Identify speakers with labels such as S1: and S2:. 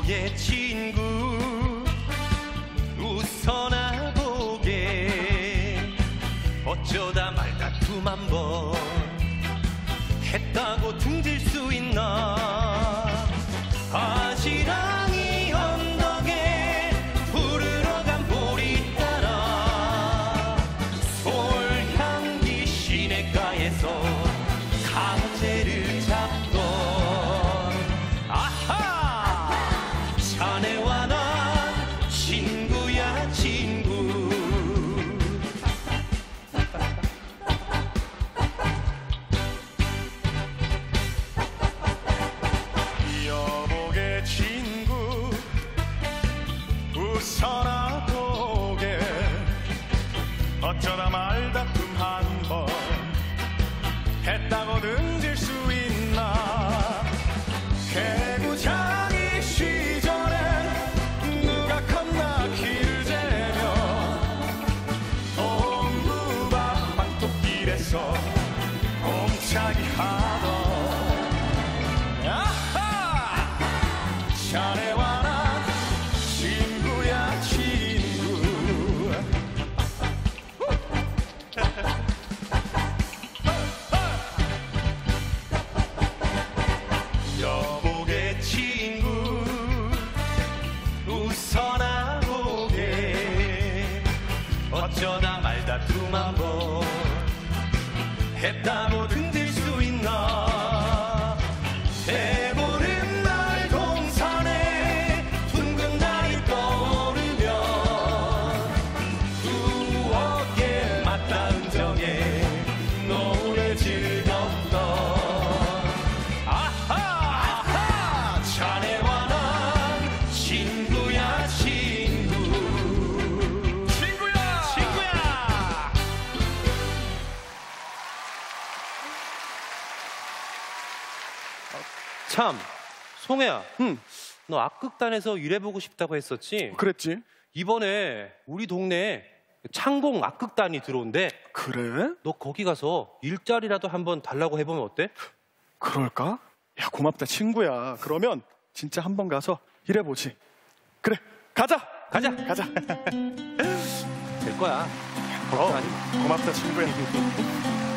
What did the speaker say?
S1: 추억의 친구 웃어나보게. 어쩌다 말다툼 한번 했다고 등질 수 있나? 아지랑이 언덕에 부르러 간 보리 따라 솔향기 시내가에서 친구.
S2: 여보게 친구 웃어라 보게 어쩌다 말다툼 한 번 했다고 등질 수 있나 방토길에서 꼼짝이 하던 아하! 자네와 난 친구야 친구.
S1: 여보게 친구 웃어나 보게. 어쩌다 말다 두만 번 했다고 등질 참 송혜야.
S2: 응.
S1: 너 악극단에서 일해보고 싶다고 했었지?
S2: 그랬지.
S1: 이번에 우리 동네에 창공 악극단이 들어온대.
S2: 그래?
S1: 너 거기 가서 일자리라도 한번 달라고 해보면 어때?
S2: 그럴까? 야 고맙다 친구야. 그러면 진짜 한번 가서 일해보지. 그래 가자!
S1: 가자!
S2: 가자.
S1: 될 거야.
S2: 어, 고맙다 친구야